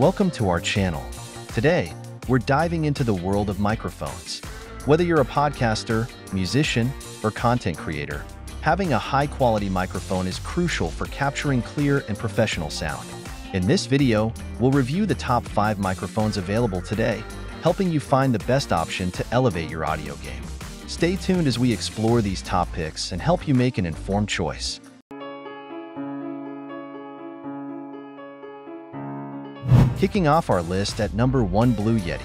Welcome to our channel. Today, we're diving into the world of microphones. Whether you're a podcaster, musician, or content creator, having a high-quality microphone is crucial for capturing clear and professional sound. In this video, we'll review the top 5 microphones available today, helping you find the best option to elevate your audio game. Stay tuned as we explore these top picks and help you make an informed choice. Kicking off our list at number 1 Blue Yeti.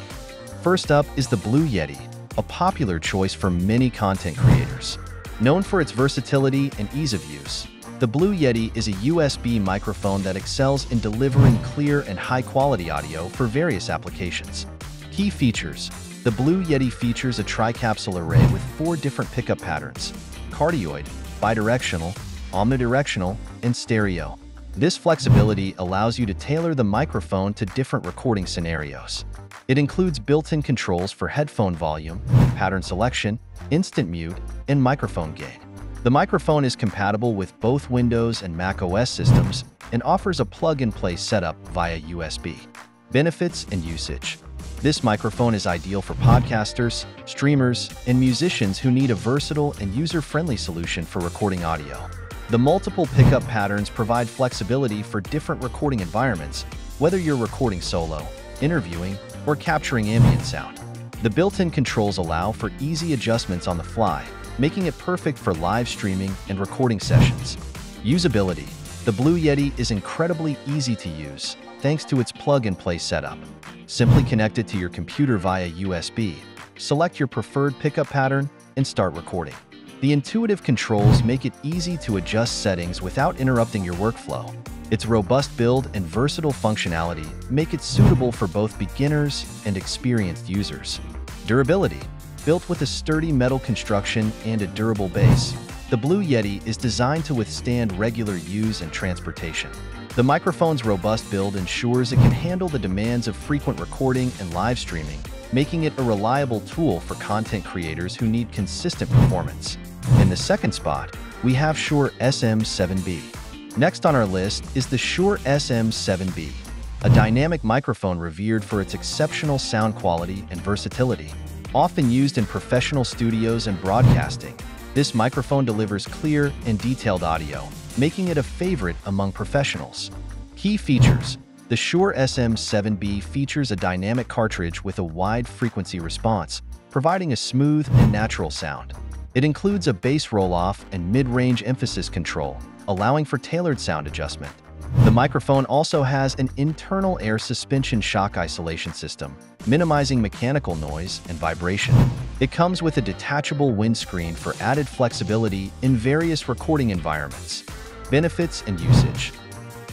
First up is the Blue Yeti, a popular choice for many content creators. Known for its versatility and ease of use, the Blue Yeti is a USB microphone that excels in delivering clear and high-quality audio for various applications. Key features. The Blue Yeti features a tri-capsule array with four different pickup patterns, cardioid, bidirectional, omnidirectional, and stereo. This flexibility allows you to tailor the microphone to different recording scenarios. It includes built-in controls for headphone volume, pattern selection, instant mute, and microphone gain. The microphone is compatible with both Windows and Mac OS systems and offers a plug-and-play setup via USB. Benefits and usage. This microphone is ideal for podcasters, streamers, and musicians who need a versatile and user-friendly solution for recording audio. The multiple pickup patterns provide flexibility for different recording environments, whether you're recording solo, interviewing, or capturing ambient sound. The built-in controls allow for easy adjustments on the fly, making it perfect for live streaming and recording sessions. Usability. The Blue Yeti is incredibly easy to use, thanks to its plug-and-play setup. Simply connect it to your computer via USB, select your preferred pickup pattern, and start recording. The intuitive controls make it easy to adjust settings without interrupting your workflow. Its robust build and versatile functionality make it suitable for both beginners and experienced users. Durability. Built with a sturdy metal construction and a durable base, the Blue Yeti is designed to withstand regular use and transportation. The microphone's robust build ensures it can handle the demands of frequent recording and live streaming, making it a reliable tool for content creators who need consistent performance. In the second spot, we have Shure SM7B. Next on our list is the Shure SM7B, a dynamic microphone revered for its exceptional sound quality and versatility. Often used in professional studios and broadcasting, this microphone delivers clear and detailed audio, making it a favorite among professionals. Key features The Shure SM7B features a dynamic cartridge with a wide frequency response, providing a smooth and natural sound. It includes a bass roll-off and mid-range emphasis control, allowing for tailored sound adjustment. The microphone also has an internal air suspension shock isolation system, minimizing mechanical noise and vibration. It comes with a detachable windscreen for added flexibility in various recording environments. Benefits and usage.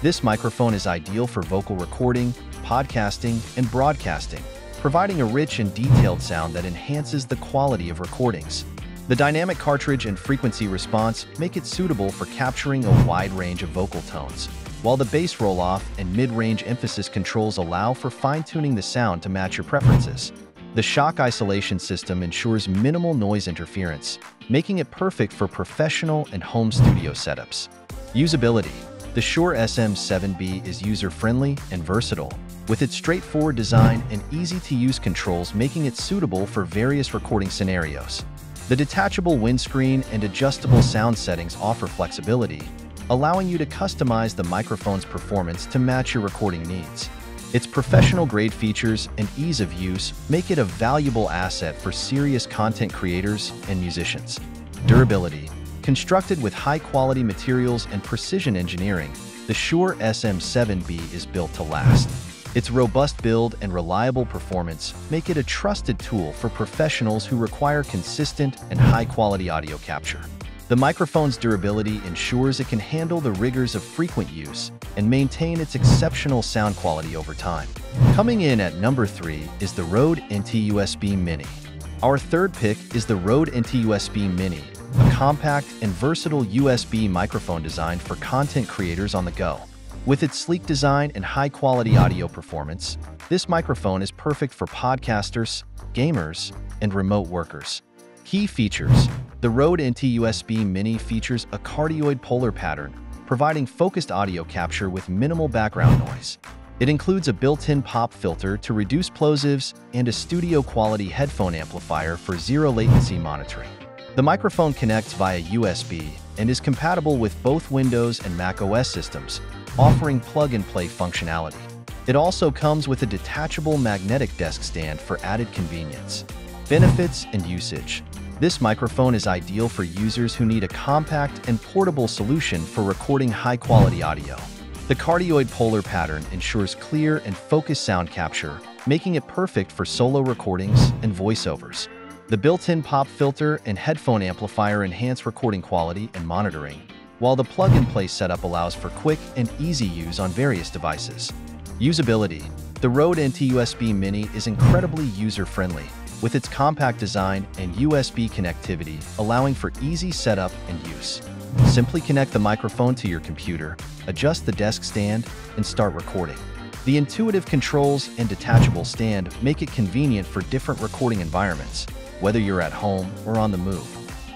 This microphone is ideal for vocal recording, podcasting, and broadcasting, providing a rich and detailed sound that enhances the quality of recordings. The dynamic cartridge and frequency response make it suitable for capturing a wide range of vocal tones, while the bass roll-off and mid-range emphasis controls allow for fine-tuning the sound to match your preferences. The shock isolation system ensures minimal noise interference, making it perfect for professional and home studio setups. Usability The Shure SM7B is user-friendly and versatile, with its straightforward design and easy-to-use controls making it suitable for various recording scenarios. The detachable windscreen and adjustable sound settings offer flexibility, allowing you to customize the microphone's performance to match your recording needs. Its professional-grade features and ease of use make it a valuable asset for serious content creators and musicians. Durability Constructed with high-quality materials and precision engineering, the Shure SM7B is built to last. Its robust build and reliable performance make it a trusted tool for professionals who require consistent and high-quality audio capture. The microphone's durability ensures it can handle the rigors of frequent use and maintain its exceptional sound quality over time. Coming in at number 3 is the Rode NT-USB Mini. Our third pick is the Rode NT-USB Mini, a compact and versatile USB microphone designed for content creators on the go. With its sleek design and high-quality audio performance, this microphone is perfect for podcasters, gamers, and remote workers. Key features The Rode NT-USB Mini features a cardioid polar pattern, providing focused audio capture with minimal background noise. It includes a built-in pop filter to reduce plosives and a studio-quality headphone amplifier for zero-latency monitoring. The microphone connects via USB and is compatible with both Windows and Mac OS systems, offering plug-and-play functionality. It also comes with a detachable magnetic desk stand for added convenience. Benefits and usage. This microphone is ideal for users who need a compact and portable solution for recording high-quality audio. The cardioid polar pattern ensures clear and focused sound capture, making it perfect for solo recordings and voiceovers. The built-in pop filter and headphone amplifier enhance recording quality and monitoring, while the plug-and-play setup allows for quick and easy use on various devices. Usability. The Rode NT USB Mini is incredibly user-friendly, with its compact design and USB connectivity allowing for easy setup and use. Simply connect the microphone to your computer, adjust the desk stand, and start recording. The intuitive controls and detachable stand make it convenient for different recording environments, whether you're at home or on the move.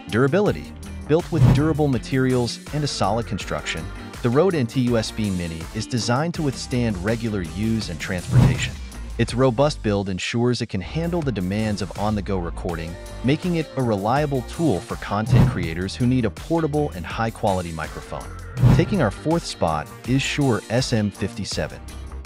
Durability. Built with durable materials and a solid construction, the Rode NT USB Mini is designed to withstand regular use and transportation. Its robust build ensures it can handle the demands of on-the-go recording, making it a reliable tool for content creators who need a portable and high-quality microphone. Taking our fourth spot is Shure SM57.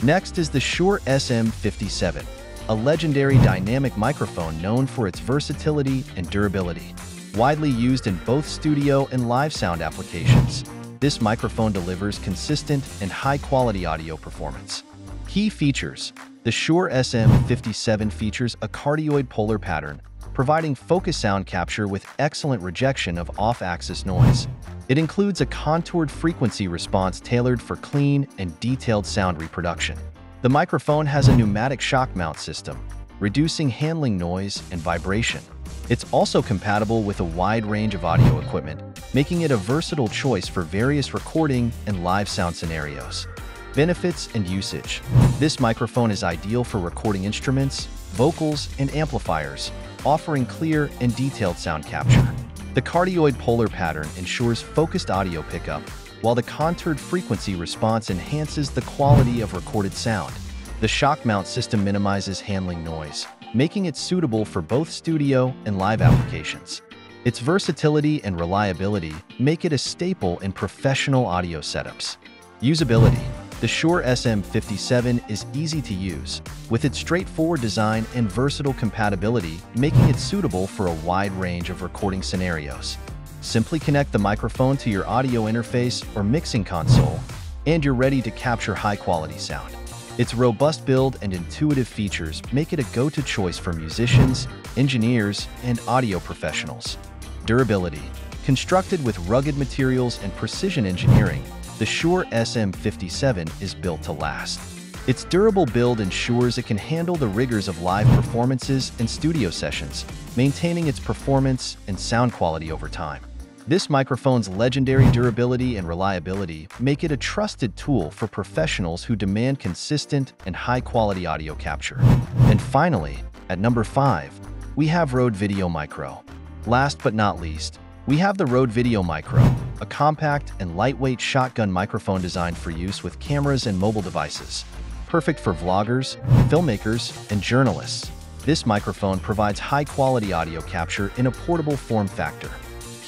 Next is the Shure SM57, a legendary dynamic microphone known for its versatility and durability. Widely used in both studio and live sound applications, this microphone delivers consistent and high-quality audio performance. Key features the Shure SM57 features a cardioid polar pattern, providing focus sound capture with excellent rejection of off-axis noise. It includes a contoured frequency response tailored for clean and detailed sound reproduction. The microphone has a pneumatic shock mount system, reducing handling noise and vibration. It's also compatible with a wide range of audio equipment, making it a versatile choice for various recording and live sound scenarios. Benefits and usage. This microphone is ideal for recording instruments, vocals, and amplifiers, offering clear and detailed sound capture. The cardioid polar pattern ensures focused audio pickup, while the contoured frequency response enhances the quality of recorded sound. The shock mount system minimizes handling noise, making it suitable for both studio and live applications. Its versatility and reliability make it a staple in professional audio setups. Usability the Shure SM57 is easy to use, with its straightforward design and versatile compatibility making it suitable for a wide range of recording scenarios. Simply connect the microphone to your audio interface or mixing console, and you're ready to capture high-quality sound. Its robust build and intuitive features make it a go-to choice for musicians, engineers, and audio professionals. Durability. Constructed with rugged materials and precision engineering, the Shure SM57 is built to last. Its durable build ensures it can handle the rigors of live performances and studio sessions, maintaining its performance and sound quality over time. This microphone's legendary durability and reliability make it a trusted tool for professionals who demand consistent and high-quality audio capture. And finally, at number 5, we have Rode Video Micro. Last but not least, we have the Rode Video Micro, a compact and lightweight shotgun microphone designed for use with cameras and mobile devices. Perfect for vloggers, filmmakers, and journalists, this microphone provides high-quality audio capture in a portable form factor.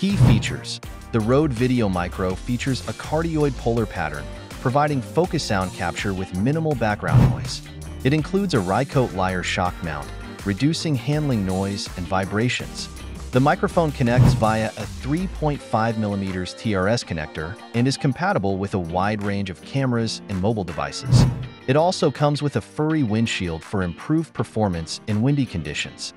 Key features. The Rode Video Micro features a cardioid polar pattern, providing focus sound capture with minimal background noise. It includes a Rycote Lyre shock mount, reducing handling noise and vibrations, the microphone connects via a 3.5mm TRS connector and is compatible with a wide range of cameras and mobile devices. It also comes with a furry windshield for improved performance in windy conditions.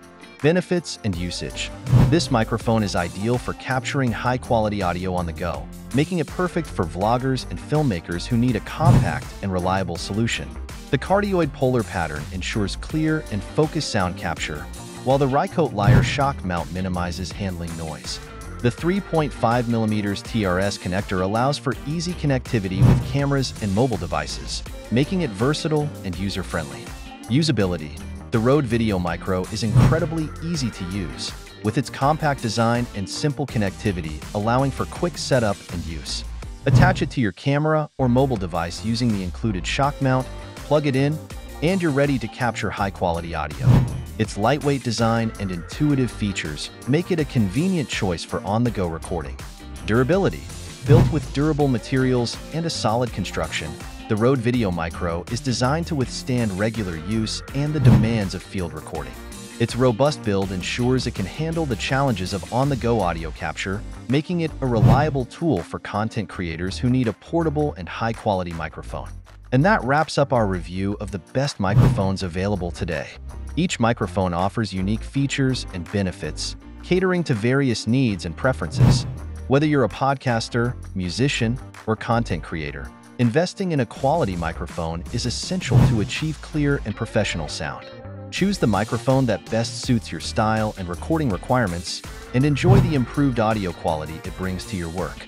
Benefits and usage. This microphone is ideal for capturing high-quality audio on the go, making it perfect for vloggers and filmmakers who need a compact and reliable solution. The cardioid polar pattern ensures clear and focused sound capture, while the Rycote Lyre shock mount minimizes handling noise. The 3.5mm TRS connector allows for easy connectivity with cameras and mobile devices, making it versatile and user-friendly. Usability The Rode Video Micro is incredibly easy to use, with its compact design and simple connectivity allowing for quick setup and use. Attach it to your camera or mobile device using the included shock mount, Plug it in, and you're ready to capture high-quality audio. Its lightweight design and intuitive features make it a convenient choice for on-the-go recording. Durability. Built with durable materials and a solid construction, the Rode Video Micro is designed to withstand regular use and the demands of field recording. Its robust build ensures it can handle the challenges of on-the-go audio capture, making it a reliable tool for content creators who need a portable and high-quality microphone. And that wraps up our review of the best microphones available today. Each microphone offers unique features and benefits, catering to various needs and preferences. Whether you're a podcaster, musician, or content creator, Investing in a quality microphone is essential to achieve clear and professional sound. Choose the microphone that best suits your style and recording requirements, and enjoy the improved audio quality it brings to your work.